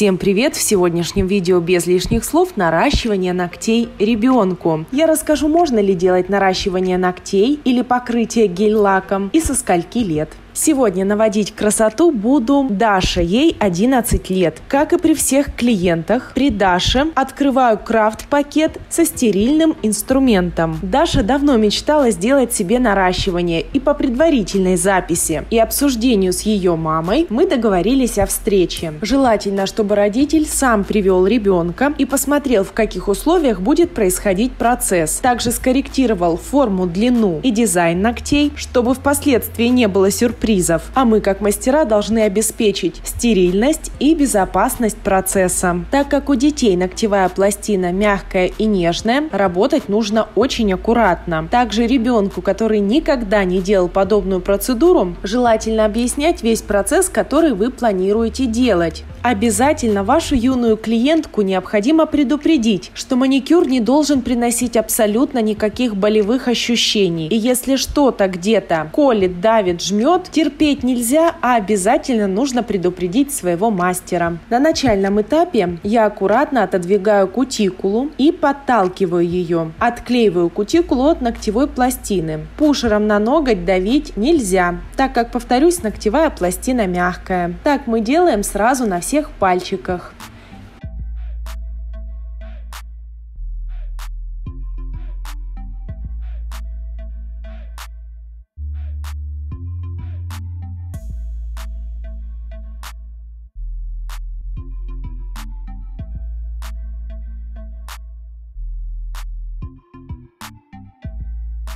Всем привет! В сегодняшнем видео без лишних слов наращивание ногтей ребенку. Я расскажу, можно ли делать наращивание ногтей или покрытие гель-лаком и со скольки лет. Сегодня наводить красоту буду Даша, ей 11 лет. Как и при всех клиентах, при Даше открываю крафт-пакет со стерильным инструментом. Даша давно мечтала сделать себе наращивание и по предварительной записи и обсуждению с ее мамой мы договорились о встрече. Желательно, чтобы родитель сам привел ребенка и посмотрел, в каких условиях будет происходить процесс. Также скорректировал форму, длину и дизайн ногтей, чтобы впоследствии не было сюрпризов сюрпризов, а мы как мастера должны обеспечить стерильность и безопасность процесса. Так как у детей ногтевая пластина мягкая и нежная, работать нужно очень аккуратно. Также ребенку, который никогда не делал подобную процедуру, желательно объяснять весь процесс, который вы планируете делать. Обязательно вашу юную клиентку необходимо предупредить, что маникюр не должен приносить абсолютно никаких болевых ощущений. И если что-то где-то колет, давит, жмет, терпеть нельзя, а обязательно нужно предупредить своего мастера. На начальном этапе я аккуратно отодвигаю кутикулу и подталкиваю ее. Отклеиваю кутикулу от ногтевой пластины. Пушером на ноготь давить нельзя, так как, повторюсь, ногтевая пластина мягкая. Так мы делаем сразу на всех пальчиках.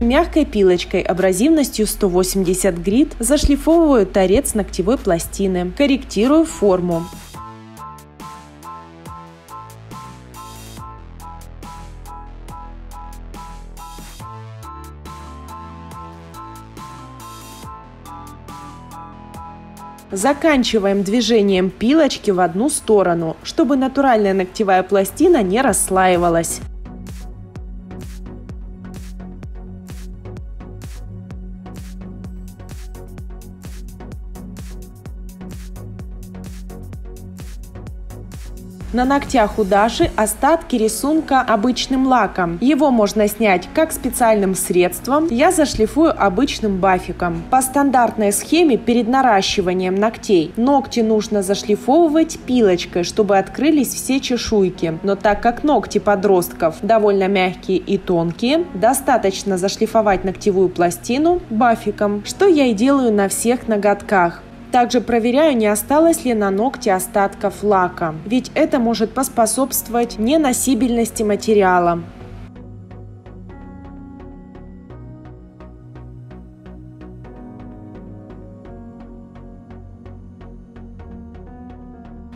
Мягкой пилочкой абразивностью 180 грит зашлифовываю торец ногтевой пластины. Корректирую форму. Заканчиваем движением пилочки в одну сторону, чтобы натуральная ногтевая пластина не расслаивалась. На ногтях у Даши остатки рисунка обычным лаком. Его можно снять как специальным средством, я зашлифую обычным бафиком. По стандартной схеме перед наращиванием ногтей ногти нужно зашлифовывать пилочкой, чтобы открылись все чешуйки. Но так как ногти подростков довольно мягкие и тонкие, достаточно зашлифовать ногтевую пластину бафиком, что я и делаю на всех ноготках. Также проверяю, не осталось ли на ногте остатков лака, ведь это может поспособствовать неносибельности материала.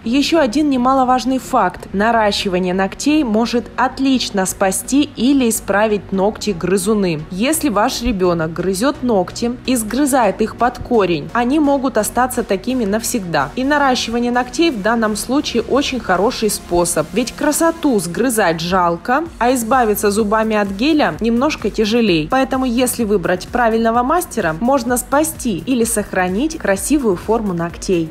Еще один немаловажный факт. Наращивание ногтей может отлично спасти или исправить ногти-грызуны. Если ваш ребенок грызет ногти и сгрызает их под корень, они могут остаться такими навсегда. И наращивание ногтей в данном случае очень хороший способ. Ведь красоту сгрызать жалко, а избавиться зубами от геля немножко тяжелее. Поэтому если выбрать правильного мастера, можно спасти или сохранить красивую форму ногтей.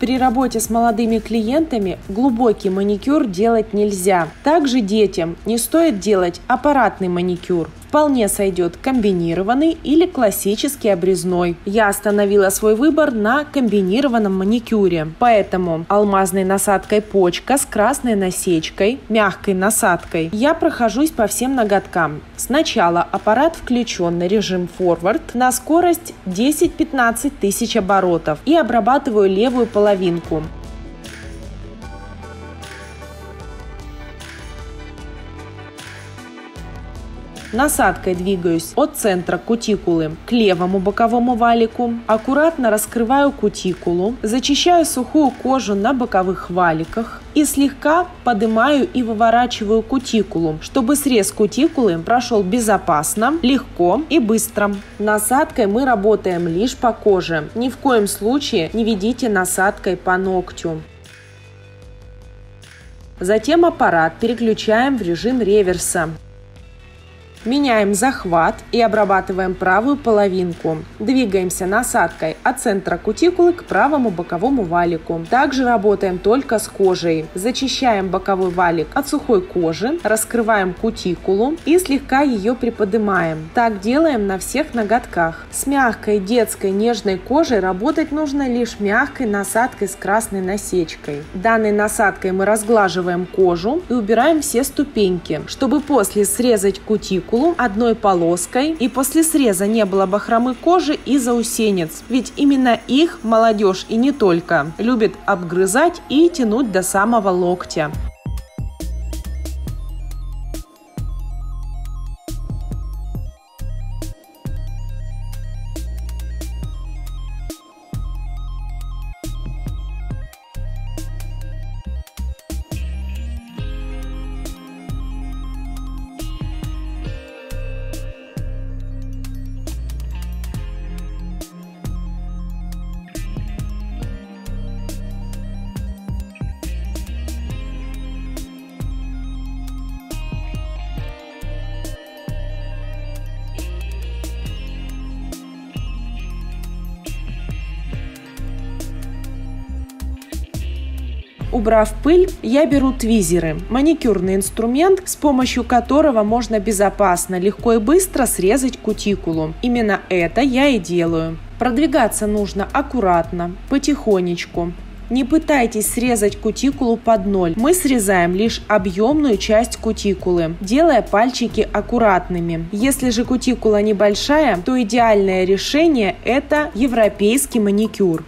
При работе с молодыми клиентами глубокий маникюр делать нельзя. Также детям не стоит делать аппаратный маникюр. Вполне сойдет комбинированный или классический обрезной. Я остановила свой выбор на комбинированном маникюре. Поэтому алмазной насадкой почка с красной насечкой, мягкой насадкой, я прохожусь по всем ноготкам. Сначала аппарат включен на режим форвард на скорость 10-15 тысяч оборотов и обрабатываю левую половинку. Насадкой двигаюсь от центра кутикулы к левому боковому валику. Аккуратно раскрываю кутикулу, зачищаю сухую кожу на боковых валиках и слегка поднимаю и выворачиваю кутикулу, чтобы срез кутикулы прошел безопасно, легко и быстро. Насадкой мы работаем лишь по коже. Ни в коем случае не ведите насадкой по ногтю. Затем аппарат переключаем в режим реверса. Меняем захват и обрабатываем правую половинку. Двигаемся насадкой от центра кутикулы к правому боковому валику. Также работаем только с кожей. Зачищаем боковой валик от сухой кожи, раскрываем кутикулу и слегка ее приподнимаем. Так делаем на всех ноготках. С мягкой детской нежной кожей работать нужно лишь мягкой насадкой с красной насечкой. Данной насадкой мы разглаживаем кожу и убираем все ступеньки, чтобы после срезать кутикулу кутикулу одной полоской, и после среза не было бахромы кожи и заусенец. Ведь именно их молодежь и не только любит обгрызать и тянуть до самого локтя. Убрав пыль, я беру твизеры – маникюрный инструмент, с помощью которого можно безопасно, легко и быстро срезать кутикулу. Именно это я и делаю. Продвигаться нужно аккуратно, потихонечку. Не пытайтесь срезать кутикулу под ноль. Мы срезаем лишь объемную часть кутикулы, делая пальчики аккуратными. Если же кутикула небольшая, то идеальное решение – это европейский маникюр.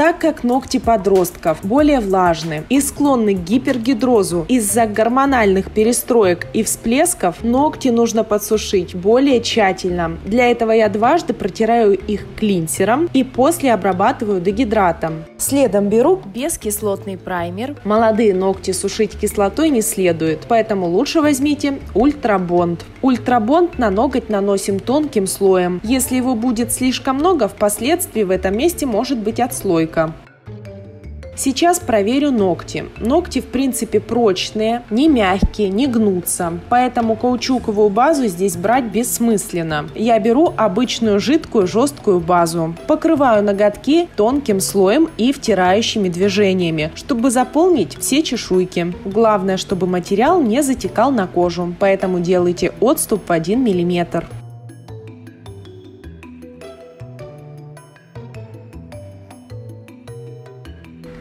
Так как ногти подростков более влажны и склонны к гипергидрозу из-за гормональных перестроек и всплесков, ногти нужно подсушить более тщательно. Для этого я дважды протираю их клинсером и после обрабатываю дегидратом. Следом беру бескислотный праймер. Молодые ногти сушить кислотой не следует, поэтому лучше возьмите ультрабонд. Ультрабонд на ноготь наносим тонким слоем. Если его будет слишком много, впоследствии в этом месте может быть отслойка стойка. Сейчас проверю ногти. Ногти в принципе прочные, не мягкие, не гнутся, поэтому каучуковую базу здесь брать бессмысленно. Я беру обычную жидкую жесткую базу, покрываю ноготки тонким слоем и втирающими движениями, чтобы заполнить все чешуйки. Главное, чтобы материал не затекал на кожу, поэтому делайте отступ в 1 мм.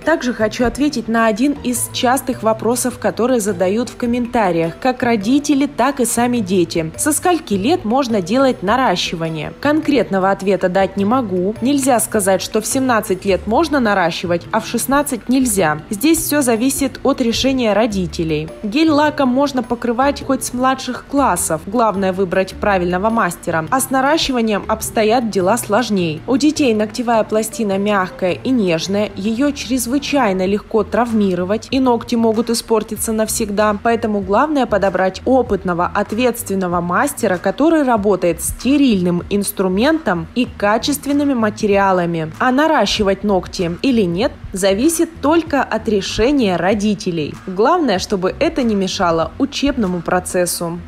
Также хочу ответить на один из частых вопросов, которые задают в комментариях, как родители, так и сами дети. Со скольки лет можно делать наращивание? Конкретного ответа дать не могу. Нельзя сказать, что в 17 лет можно наращивать, а в 16 нельзя. Здесь все зависит от решения родителей. Гель-лаком можно покрывать хоть с младших классов. Главное выбрать правильного мастера. А с наращиванием обстоят дела сложнее. У детей ногтевая пластина мягкая и нежная, ее чрезвычайно чрезвычайно легко травмировать, и ногти могут испортиться навсегда. Поэтому главное подобрать опытного, ответственного мастера, который работает стерильным инструментом и качественными материалами. А наращивать ногти или нет, зависит только от решения родителей. Главное, чтобы это не мешало учебному процессу.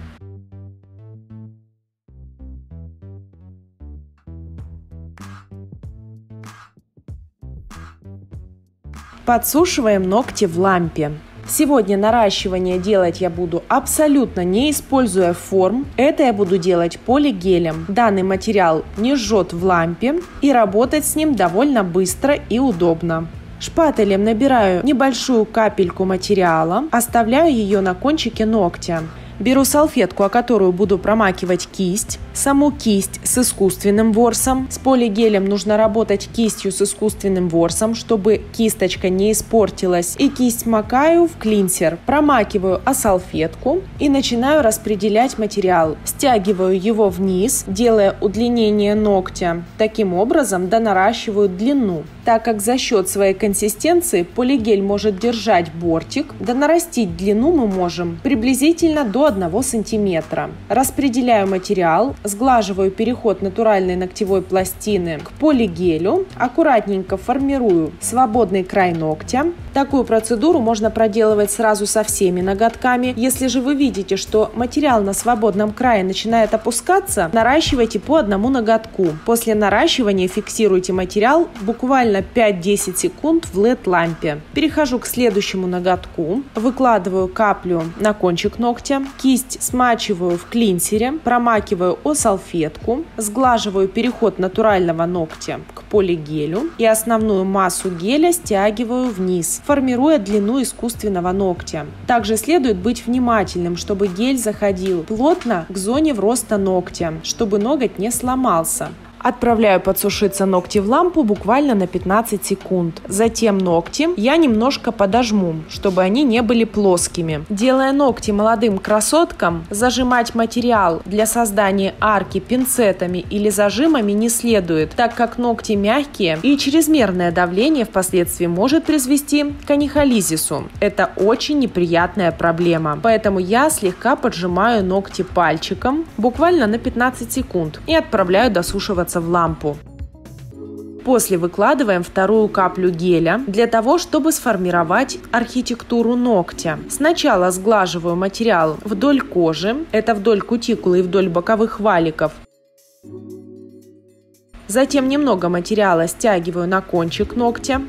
Подсушиваем ногти в лампе. Сегодня наращивание делать я буду абсолютно не используя форм. Это я буду делать полигелем. Данный материал не жжет в лампе и работать с ним довольно быстро и удобно. Шпателем набираю небольшую капельку материала, оставляю ее на кончике ногтя. Беру салфетку, о которую буду промакивать кисть. Саму кисть с искусственным ворсом. С полигелем нужно работать кистью с искусственным ворсом, чтобы кисточка не испортилась. И кисть макаю в клинсер. Промакиваю о салфетку и начинаю распределять материал. Стягиваю его вниз, делая удлинение ногтя. Таким образом донаращиваю длину. Так как за счет своей консистенции полигель может держать бортик, да нарастить длину мы можем приблизительно до 1 см. Распределяю материал, сглаживаю переход натуральной ногтевой пластины к полигелю, аккуратненько формирую свободный край ногтя. Такую процедуру можно проделывать сразу со всеми ноготками. Если же вы видите, что материал на свободном крае начинает опускаться, наращивайте по одному ноготку. После наращивания фиксируйте материал буквально 5-10 секунд в LED-лампе. Перехожу к следующему ноготку, выкладываю каплю на кончик ногтя, кисть смачиваю в клинсере, промакиваю о салфетку, сглаживаю переход натурального ногтя к полигелю и основную массу геля стягиваю вниз, формируя длину искусственного ногтя. Также следует быть внимательным, чтобы гель заходил плотно к зоне вроста ногтя, чтобы ноготь не сломался. Отправляю подсушиться ногти в лампу буквально на 15 секунд. Затем ногти я немножко подожму, чтобы они не были плоскими. Делая ногти молодым красоткам, зажимать материал для создания арки пинцетами или зажимами не следует, так как ногти мягкие и чрезмерное давление впоследствии может привести к анихолизису. Это очень неприятная проблема. Поэтому я слегка поджимаю ногти пальчиком буквально на 15 секунд и отправляю досушиваться в лампу. После выкладываем вторую каплю геля для того, чтобы сформировать архитектуру ногтя. Сначала сглаживаю материал вдоль кожи, это вдоль кутикулы и вдоль боковых валиков. Затем немного материала стягиваю на кончик ногтя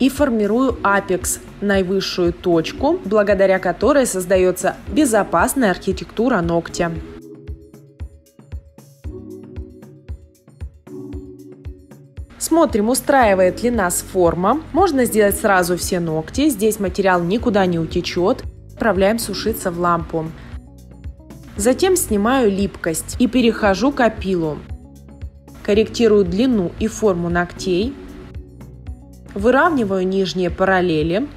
и формирую апекс, наивысшую точку, благодаря которой создается безопасная архитектура ногтя. Смотрим, устраивает ли нас форма. Можно сделать сразу все ногти. Здесь материал никуда не утечет. Отправляем сушиться в лампу. Затем снимаю липкость и перехожу к опилу. Корректирую длину и форму ногтей. Выравниваю нижние параллели.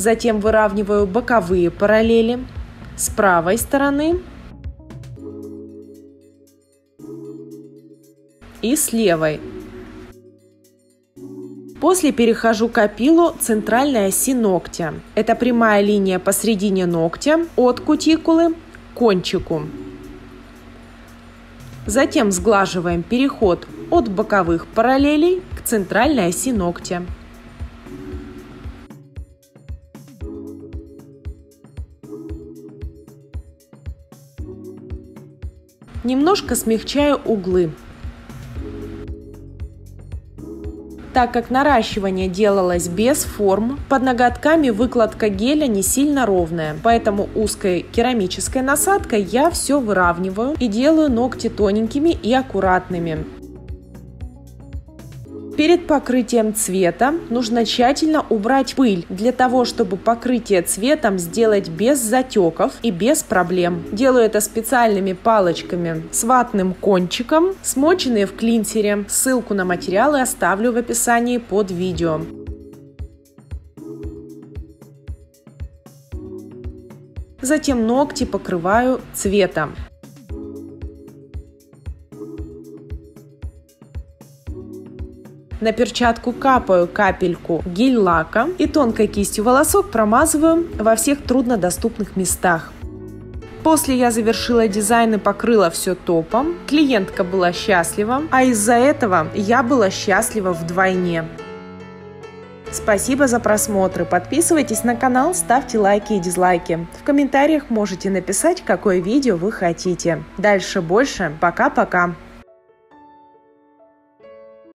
Затем выравниваю боковые параллели с правой стороны и с левой. После перехожу к опилу центральной оси ногтя. Это прямая линия посередине ногтя от кутикулы к кончику. Затем сглаживаем переход от боковых параллелей к центральной оси ногтя. Немножко смягчаю углы. Так как наращивание делалось без форм, под ноготками выкладка геля не сильно ровная, поэтому узкой керамической насадкой я все выравниваю и делаю ногти тоненькими и аккуратными. Покрытием цвета нужно тщательно убрать пыль для того, чтобы покрытие цветом сделать без затеков и без проблем. Делаю это специальными палочками с ватным кончиком, смоченные в клинсере. Ссылку на материалы оставлю в описании под видео. Затем ногти покрываю цветом. На перчатку капаю капельку гель-лака и тонкой кистью волосок промазываю во всех труднодоступных местах. После я завершила дизайн и покрыла все топом. Клиентка была счастлива, а из-за этого я была счастлива вдвойне. Спасибо за просмотры. Подписывайтесь на канал, ставьте лайки и дизлайки. В комментариях можете написать, какое видео вы хотите. Дальше больше. Пока-пока.